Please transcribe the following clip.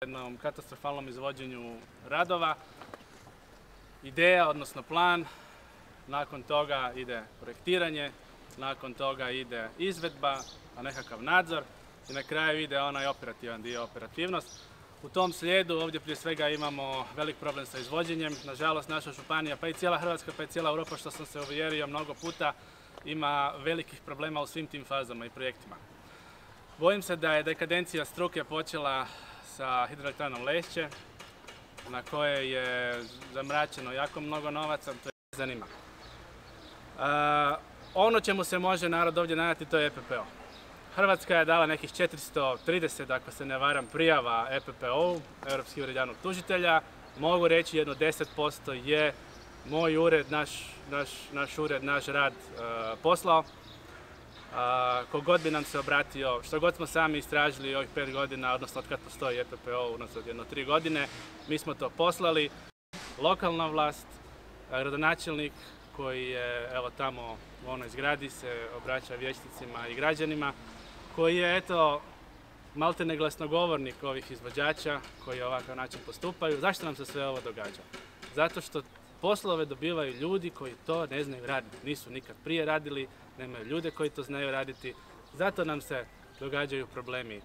jednom katastrofalnom izvođenju radova. Ideja, odnosno plan, nakon toga ide projektiranje, nakon toga ide izvedba, a nekakav nadzor i na kraju ide onaj operativan dio, operativnost. U tom slijedu ovdje prije svega imamo velik problem sa izvođenjem. Nažalost, naša županija, pa i cijela Hrvatska, pa i cijela Europa, što sam se uvjerio mnogo puta, ima velikih problema u svim tim fazama i projektima. Bojim se da je dekadencija struke počela sa hidroelektranom Lešće, na koje je zamračeno jako mnogo novaca, to je zanima. ono čemu se može narod ovdje najati to je EPPO. Hrvatska je dala nekih 430, ako se ne varam, prijava EPPO-u, Europski ured javnog tužitelja. Mogu reći jedno 10% je moj ured, naš, ured, naš rad e, poslao. Kogod bi nam se obratio, što god smo sami istražili ovih pet godina, odnosno od kad postoji EPPO, odnosno jedno tri godine, mi smo to poslali. Lokalna vlast, gradonačelnik koji je evo tamo u onoj zgradi se obraća vječnicima i građanima, koji je eto maltene glasnogovornik ovih izvođača koji ovakav način postupaju. Zašto nam se sve ovo događa? Zato što poslove dobivaju ljudi koji to ne znaju raditi. Nisu nikad prije radili, nemaju ljude koji to znaju raditi. Zato nam se događaju problemi